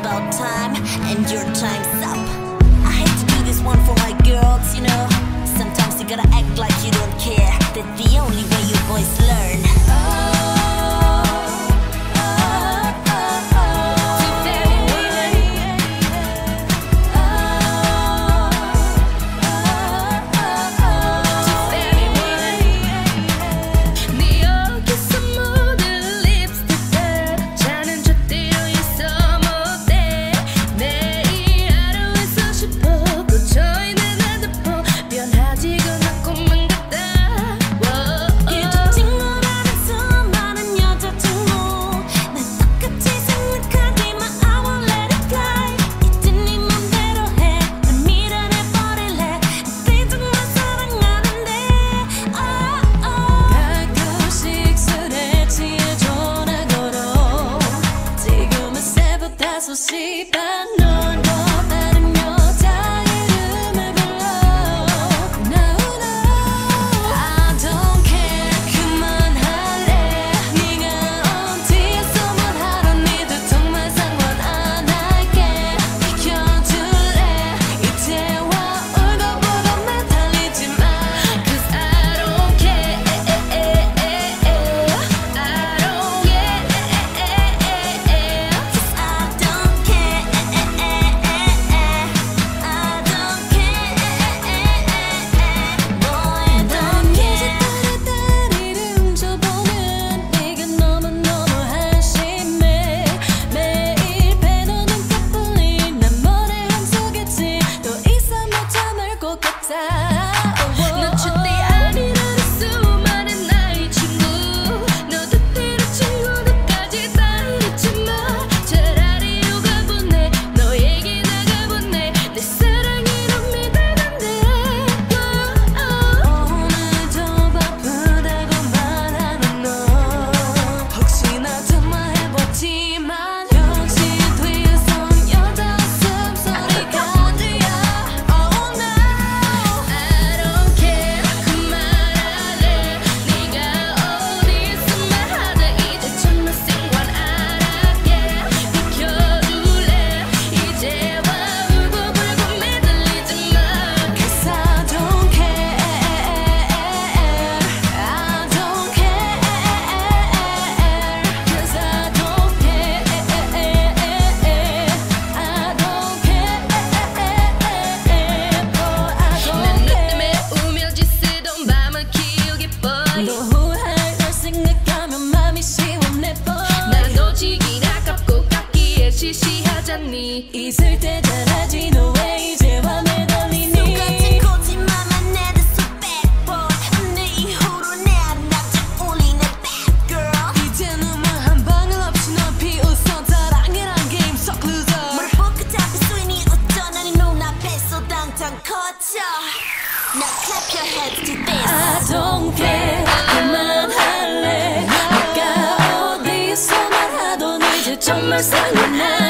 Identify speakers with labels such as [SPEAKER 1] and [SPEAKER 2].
[SPEAKER 1] about time, and your time's up. I hate to do this one for my girls, you know. Sometimes you gotta act like you don't care. 난
[SPEAKER 2] 놓치긴 아깝고 깎기에 시시하잖니. 있을 때 summer's hanging out.